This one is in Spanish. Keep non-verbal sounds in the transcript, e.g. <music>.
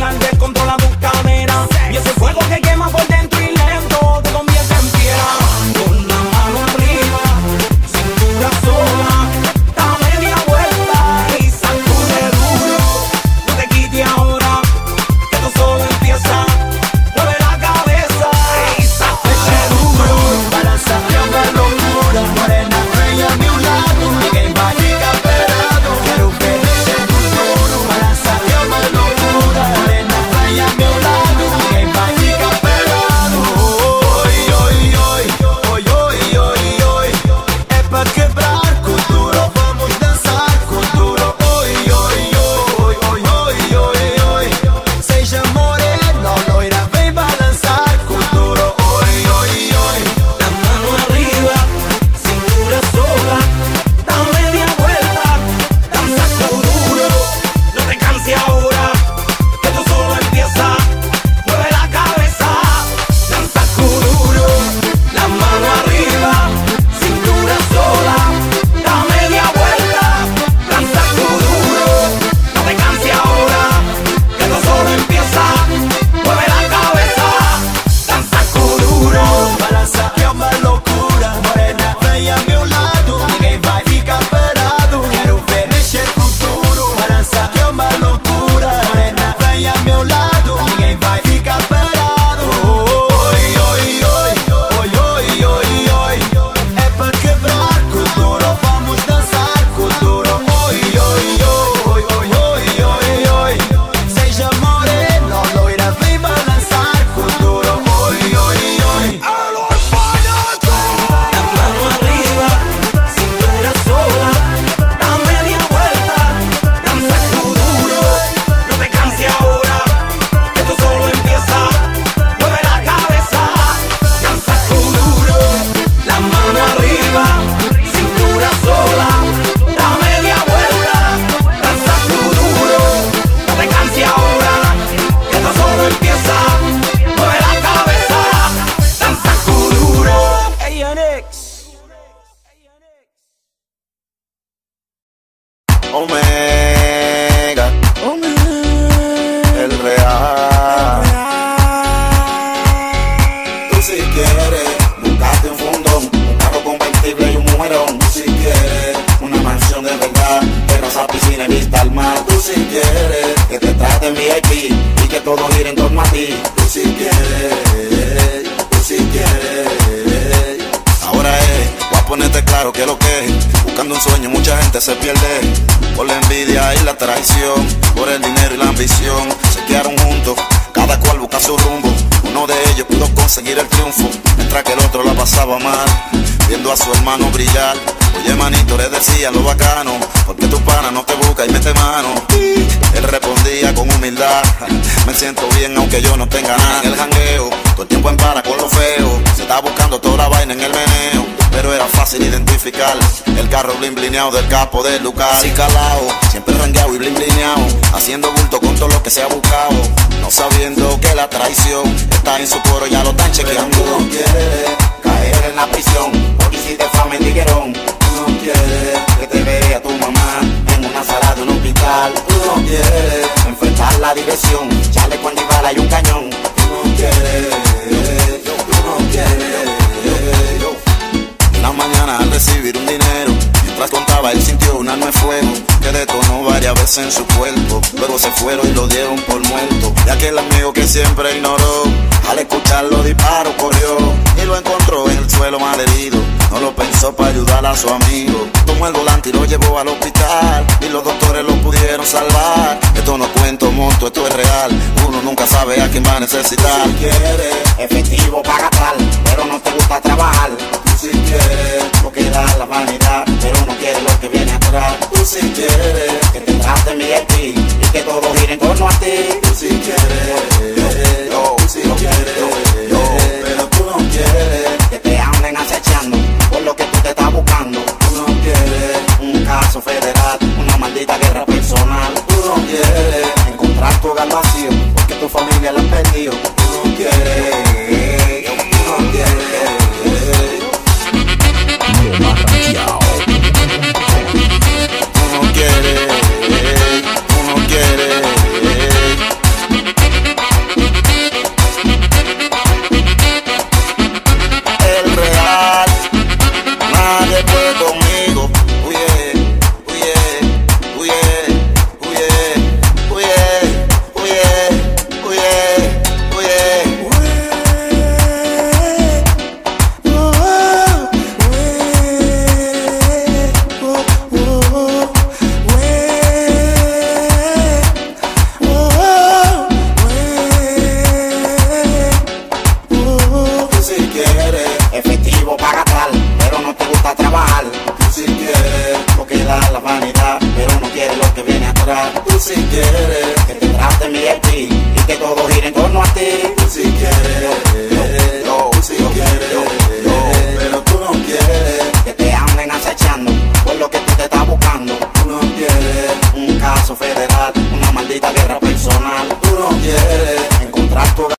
lion. Omega, el real. Tú si quieres, buscarte un fundón, un carro convertible y un mujerón. Tú si quieres, una mansión de verdad, terraza, piscina y vista al mar. Tú si quieres, que te traten VIP y que todo gire en torno a ti. Tú si mucha gente se pierde. Por la envidia y la traición, por el dinero y la ambición. Se quedaron juntos, cada cual busca su rumbo. Uno de ellos pudo conseguir el triunfo, mientras que el otro la pasaba mal, viendo a su hermano brillar. Oye, manito, le decía lo bacano, porque tu pana no te busca y mete mano. Él respondía con humildad, <laughs> me siento bien aunque yo no tenga nada. En el jangueo, todo el tiempo en para fácil identificar el carro blin blineado del capo del Lucar. Así calao, siempre rangueado y blin blineado, haciendo bulto con todo lo que se ha buscado. No sabiendo que la traición está en su coro, ya lo están chequeando. Tú no quieres caer en la prisión, porque hiciste fama en tiguerón. Tú no quieres que te vea tu mamá en una sala de un hospital. Tú no quieres enfrentar la diversión, mañana al recibir un dinero, mientras contaba él sintió un arma de fuego que detonó varias veces en su cuerpo. Luego se fueron y lo dieron por muerto. Y aquel amigo que siempre ignoró, al escuchar los disparos corrió y lo encontró en el suelo mal herido. No lo pensó para ayudar a su amigo. Tomó el volante y lo llevó al hospital y los doctores lo pudieron salvar. Esto no cuento monto, esto es real. Uno nunca sabe a quién va a necesitar. Dejarás tu hogar vacío, porque tu familia la perdió. Tú no quieres, tú no quieres.